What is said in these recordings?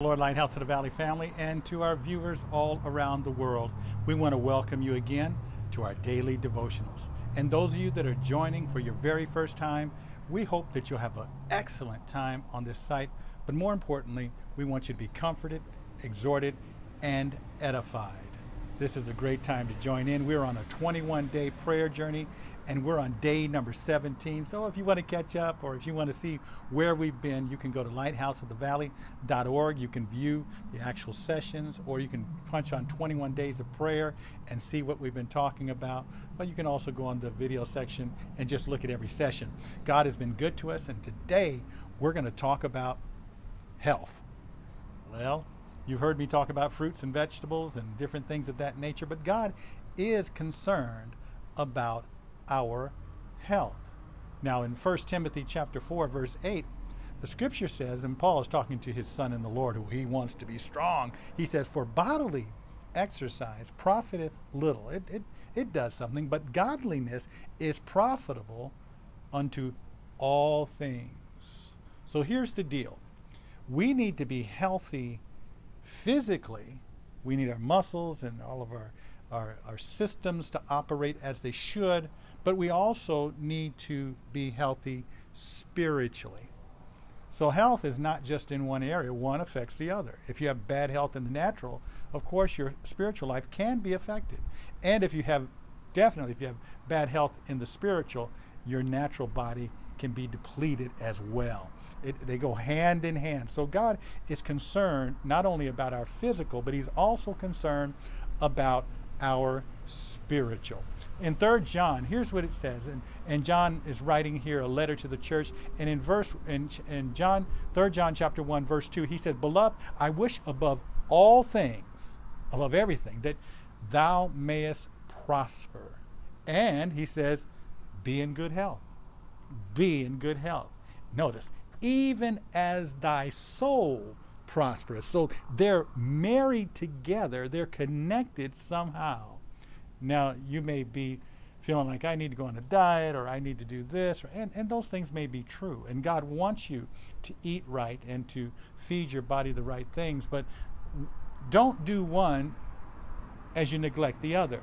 Lord Lighthouse of the Valley family, and to our viewers all around the world, we want to welcome you again to our daily devotionals. And those of you that are joining for your very first time, we hope that you'll have an excellent time on this site. But more importantly, we want you to be comforted, exhorted, and edified. This is a great time to join in. We're on a 21 day prayer journey and we're on day number 17. So if you want to catch up or if you want to see where we've been, you can go to lighthouseofthevalley.org. You can view the actual sessions or you can punch on 21 days of prayer and see what we've been talking about. But you can also go on the video section and just look at every session. God has been good to us, and today we're going to talk about health. Well, You've heard me talk about fruits and vegetables and different things of that nature, but God is concerned about our health. Now in 1 Timothy chapter 4 verse 8, the scripture says, and Paul is talking to his son in the Lord who he wants to be strong. He says, For bodily exercise profiteth little. It, it, it does something, but godliness is profitable unto all things. So here's the deal we need to be healthy physically, we need our muscles and all of our, our, our systems to operate as they should, but we also need to be healthy spiritually. So, health is not just in one area, one affects the other. If you have bad health in the natural, of course, your spiritual life can be affected. And if you have, definitely, if you have bad health in the spiritual, your natural body can be depleted as well. It, they go hand in hand. So God is concerned not only about our physical, but He's also concerned about our spiritual. In 3 John, here's what it says, and, and John is writing here a letter to the church, and in verse in, in John, 3 John chapter 1, verse 2, he said, Beloved, I wish above all things, above everything, that thou mayest prosper. And he says, be in good health. Be in good health. Notice, even as thy soul prospereth. So they're married together, they're connected somehow. Now, you may be feeling like I need to go on a diet or I need to do this, or, and, and those things may be true. And God wants you to eat right and to feed your body the right things, but don't do one as you neglect the other.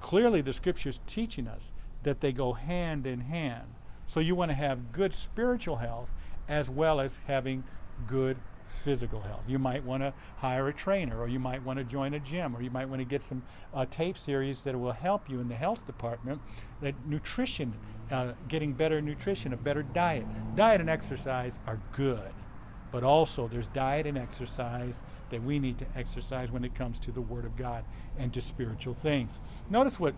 Clearly, the scripture's teaching us that they go hand in hand. So you want to have good spiritual health as well as having good physical health. You might want to hire a trainer, or you might want to join a gym, or you might want to get some uh, tape series that will help you in the health department. That nutrition, uh, getting better nutrition, a better diet. Diet and exercise are good, but also there's diet and exercise that we need to exercise when it comes to the Word of God and to spiritual things. Notice what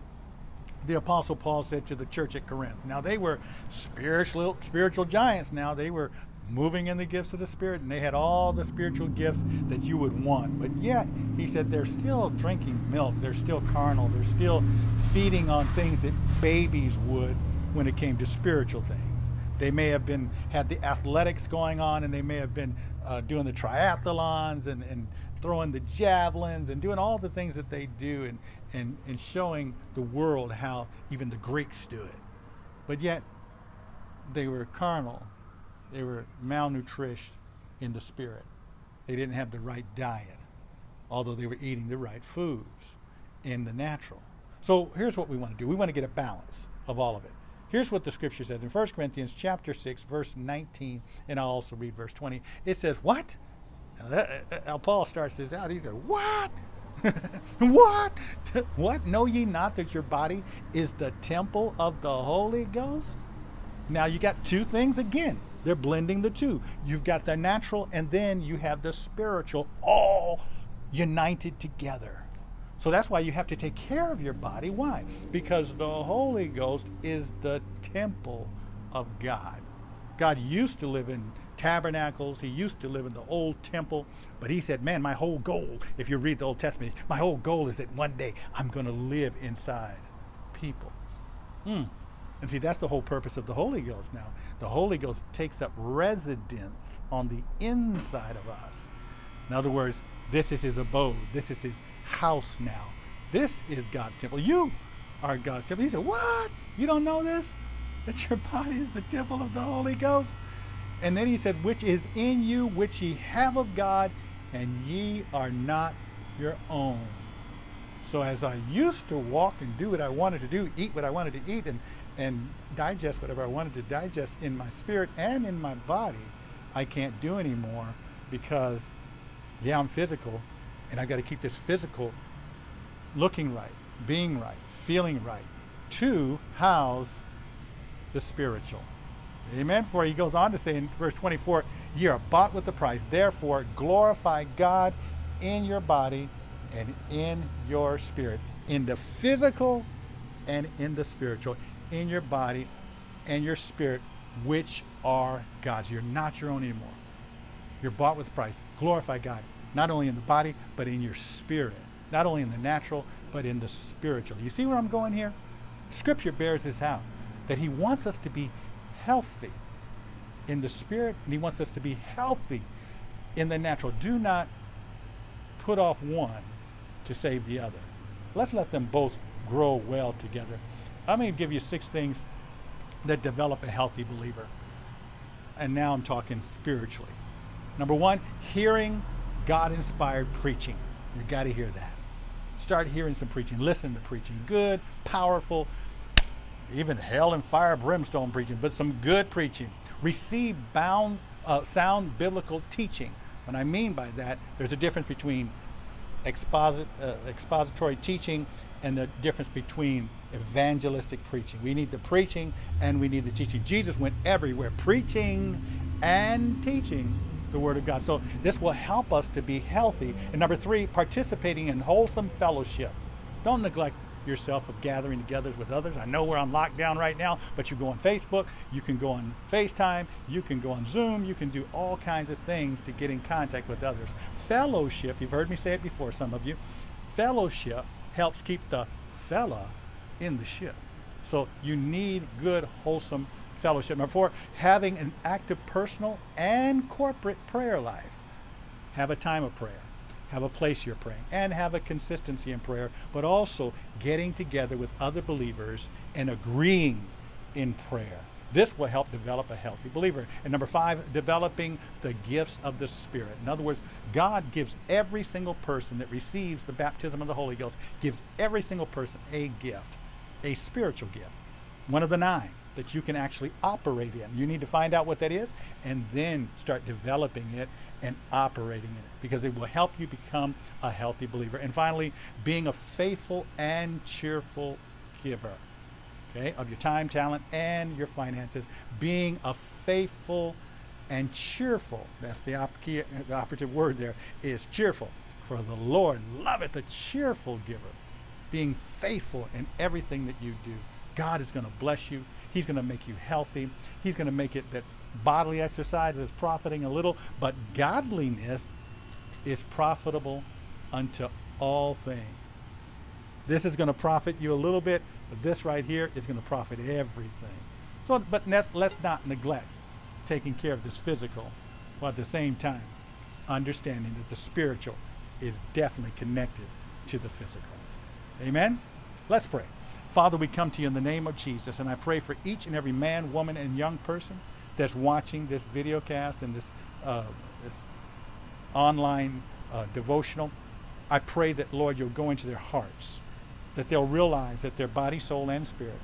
the apostle paul said to the church at corinth. Now they were spiritual spiritual giants. Now they were moving in the gifts of the spirit and they had all the spiritual gifts that you would want. But yet he said they're still drinking milk. They're still carnal. They're still feeding on things that babies would when it came to spiritual things. They may have been had the athletics going on and they may have been uh, doing the triathlons and, and throwing the javelins and doing all the things that they do and, and, and showing the world how even the Greeks do it. But yet, they were carnal, they were malnourished in the spirit. They didn't have the right diet, although they were eating the right foods in the natural. So here's what we want to do we want to get a balance of all of it. Here's what the scripture says in 1 Corinthians chapter 6, verse 19, and I'll also read verse 20. It says, What? Now, that, uh, Paul starts this out. He said, What? what? what? Know ye not that your body is the temple of the Holy Ghost? Now you got two things again. They're blending the two. You've got the natural and then you have the spiritual all united together. So that's why you have to take care of your body. Why? Because the Holy Ghost is the temple of God. God used to live in tabernacles. He used to live in the old temple, but he said, Man, my whole goal, if you read the Old Testament, my whole goal is that one day I'm going to live inside people. Hmm. And see, that's the whole purpose of the Holy Ghost now. The Holy Ghost takes up residence on the inside of us. In other words, this is his abode, this is his house now. This is God's temple. You are God's temple. He said, What? You don't know this? That your body is the temple of the Holy Ghost? And then he says, which is in you, which ye have of God, and ye are not your own. So as I used to walk and do what I wanted to do, eat what I wanted to eat, and, and digest whatever I wanted to digest in my spirit and in my body, I can't do anymore because, yeah, I'm physical, and I've got to keep this physical looking right, being right, feeling right, to house the spiritual. Amen. For he goes on to say in verse 24, ye are bought with the price. Therefore, glorify God in your body and in your spirit, in the physical and in the spiritual, in your body and your spirit, which are God's. You're not your own anymore. You're bought with price. Glorify God, not only in the body, but in your spirit. Not only in the natural, but in the spiritual. You see where I'm going here? Scripture bears this out that He wants us to be healthy in the spirit, and He wants us to be healthy in the natural. Do not put off one to save the other. Let's let them both grow well together. I'm going to give you six things that develop a healthy believer. And now I'm talking spiritually. Number one, hearing God inspired preaching. You got to hear that. Start hearing some preaching. Listen to preaching. Good, powerful, even hell and fire, brimstone preaching, but some good preaching. Receive bound, uh, sound biblical teaching. What I mean by that, there's a difference between exposit, uh, expository teaching and the difference between evangelistic preaching. We need the preaching and we need the teaching. Jesus went everywhere preaching and teaching the Word of God. So this will help us to be healthy. And number three, participating in wholesome fellowship. Don't neglect yourself of gathering together with others. I know we're on lockdown right now, but you go on Facebook, you can go on FaceTime, you can go on Zoom, you can do all kinds of things to get in contact with others. Fellowship, you've heard me say it before, some of you, fellowship helps keep the fella in the ship. So you need good, wholesome fellowship. Number four, having an active personal and corporate prayer life. Have a time of prayer have a place you're praying, and have a consistency in prayer, but also getting together with other believers and agreeing in prayer. This will help develop a healthy believer. And number five, developing the gifts of the Spirit. In other words, God gives every single person that receives the baptism of the Holy Ghost, gives every single person a gift, a spiritual gift, one of the nine that you can actually operate in. You need to find out what that is and then start developing it and operating in it because it will help you become a healthy believer. And finally, being a faithful and cheerful giver. Okay, of your time, talent, and your finances. Being a faithful and cheerful. That's the, op- key, the operative word there is cheerful. For the Lord loveth a cheerful giver. Being faithful in everything that you do. God is going to bless you. He's going to make you healthy. He's going to make it that bodily exercise is profiting a little, but godliness is profitable unto all things. This is going to profit you a little bit, but this right here is going to profit everything. So, but let's, let's not neglect taking care of this physical, while at the same time understanding that the spiritual is definitely connected to the physical. Amen? Let's pray. Father, we come to you in the name of Jesus, and I pray for each and every man, woman, and young person that's watching this video cast and this, uh, this online uh, devotional. I pray that, Lord, you'll go into their hearts, that they'll realize that their body, soul, and spirit,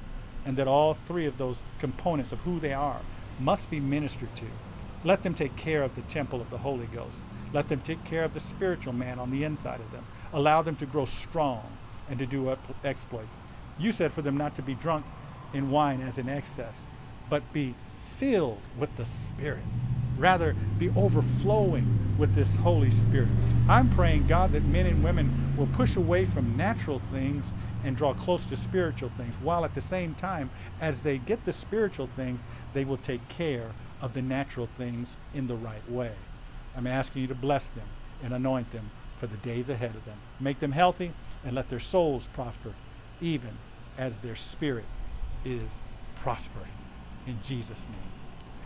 and that all three of those components of who they are must be ministered to. Let them take care of the temple of the Holy Ghost. Let them take care of the spiritual man on the inside of them. Allow them to grow strong and to do exploits. You said for them not to be drunk in wine as in excess, but be filled with the Spirit. Rather, be overflowing with this Holy Spirit. I'm praying, God, that men and women will push away from natural things and draw close to spiritual things, while at the same time, as they get the spiritual things, they will take care of the natural things in the right way. I'm asking you to bless them and anoint them for the days ahead of them. Make them healthy and let their souls prosper, even as their spirit is prospering. In Jesus' name.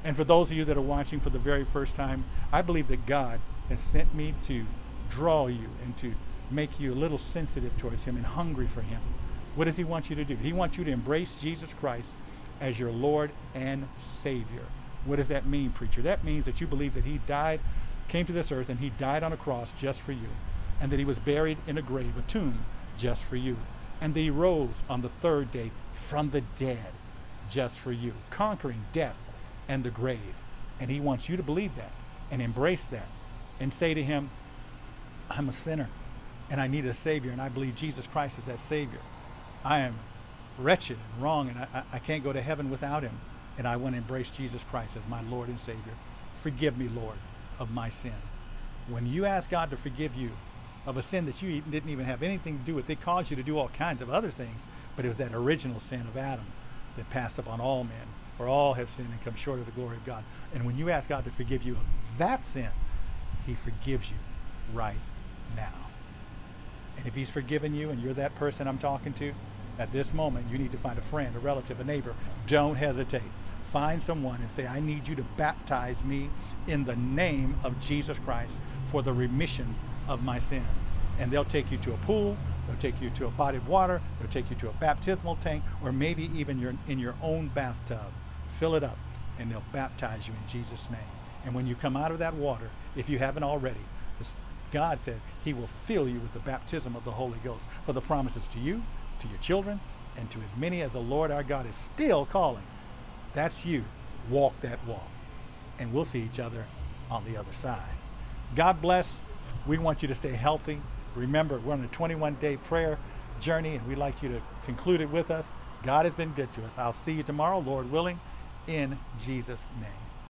And for those of you that are watching for the very first time, I believe that God has sent me to draw you and to make you a little sensitive towards Him and hungry for Him. What does He want you to do? He wants you to embrace Jesus Christ as your Lord and Savior. What does that mean, preacher? That means that you believe that he died, came to this earth, and he died on a cross just for you, and that he was buried in a grave, a tomb, just for you, and that he rose on the third day from the dead just for you, conquering death and the grave. And he wants you to believe that and embrace that and say to him, I'm a sinner and I need a Savior, and I believe Jesus Christ is that Savior. I am wretched and wrong, and I, I can't go to heaven without Him, and I want to embrace Jesus Christ as my Lord and Savior. Forgive me, Lord, of my sin. When you ask God to forgive you of a sin that you didn't even have anything to do with, it caused you to do all kinds of other things, but it was that original sin of Adam that passed upon all men, for all have sinned and come short of the glory of God. And when you ask God to forgive you of that sin, He forgives you right now. And if He's forgiven you and you're that person I'm talking to, at this moment, you need to find a friend, a relative, a neighbor. Don't hesitate. Find someone and say, I need you to baptize me in the name of Jesus Christ for the remission of my sins. And they'll take you to a pool, they'll take you to a body of water, they'll take you to a baptismal tank, or maybe even your, in your own bathtub. Fill it up, and they'll baptize you in Jesus' name. And when you come out of that water, if you haven't already, God said he will fill you with the baptism of the Holy Ghost for the promises to you, to your children, and to as many as the Lord our God is still calling. That's you. Walk that walk. And we'll see each other on the other side. God bless. We want you to stay healthy. Remember, we're on a 21 day prayer journey, and we'd like you to conclude it with us. God has been good to us. I'll see you tomorrow, Lord willing, in Jesus' name.